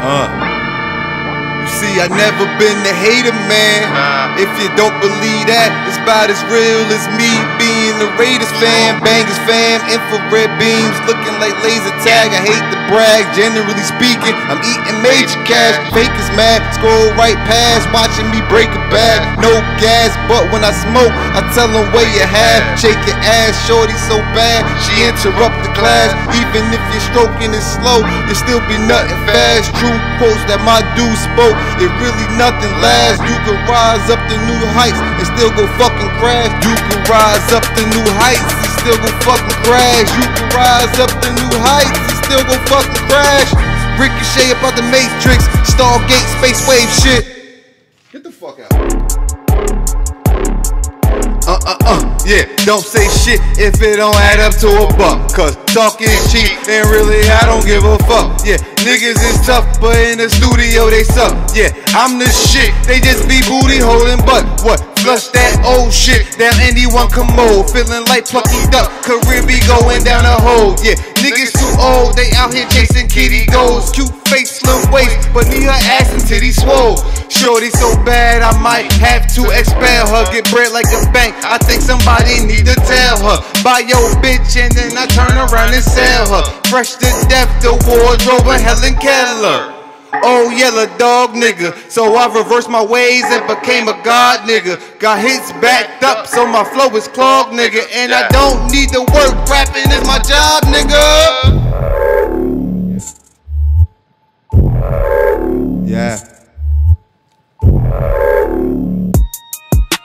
Uh. You see, I never been the hater, man. Nah. If you don't believe that, it's about as real as me being the Raiders fan. Bangers fam, infrared beams looking like laser tag. I hate to brag, generally speaking. I'm eating major cash. Fakers mad, scroll right past, watching me break a bag. No gas, but when I smoke, I tell them where you have. Shake your ass, shorty so bad. She interrupted class. Even if you're stroking it slow, you still be nothing fast. True quotes that my dude spoke, it really nothing lasts. You can rise up to new heights and still go fucking crash. You can rise up to new heights and still go fucking crash. You can rise up to new heights and still go fucking crash. Ricochet about the Matrix, Stargate, Space Wave shit. Get the fuck out. Uh uh uh, yeah, don't say shit if it don't add up to a buck. Cause talking cheap and really I don't give a fuck. Yeah, niggas is tough, but in the studio they suck. Yeah, I'm the shit, they just be booty holding butt. What? Flush that old shit down anyone commode. Feeling like plucky duck, career be going down a hole. Yeah, niggas too old, they out here chasing kitty goals. Cute face, slim waist, but need her ass and titty swole. Shorty so bad, I might have to expel her. Get bread like a bank, I think somebody need to tell her. Buy your bitch and then I turn around and sell her. Fresh to death, the wardrobe of Helen Keller. Oh, yellow dog nigga. So I reversed my ways and became a god nigga. Got hits backed up, so my flow is clogged nigga. And I don't need to work, rapping is my job nigga. Yeah.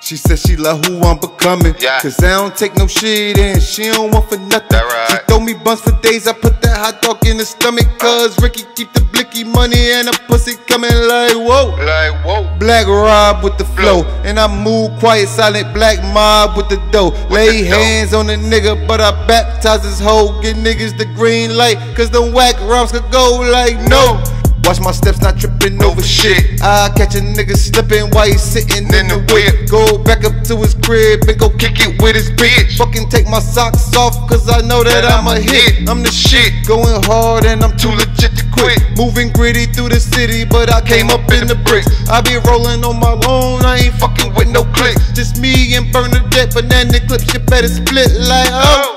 She said she love who I'm becoming. Yeah. Cause I don't take no shit and she don't want for nothing. That right. Me buns for days. I put that hot dog in the stomach. Cause Ricky keep the blicky money and a pussy coming like whoa. Like, whoa. Black Rob with the flow. And I move quiet, silent, black mob with the dough. Lay the dough. hands on the nigga, but I baptize his hoe. Get niggas the green light, cause the whack Robs could go like no. Watch my steps, not tripping over shit. I catch a nigga slipping while he's sitting in the whip. Go back up to his crib and go kick it with his bitch. Fucking take my socks off, cause I know that I'm a hit. I'm the shit, going hard and I'm too legit to quit. Moving gritty through the city, but I came up in the bricks. I be rolling on my own, I ain't fucking with no clicks. Just me and Bernadette, banana clips, you better split like oh.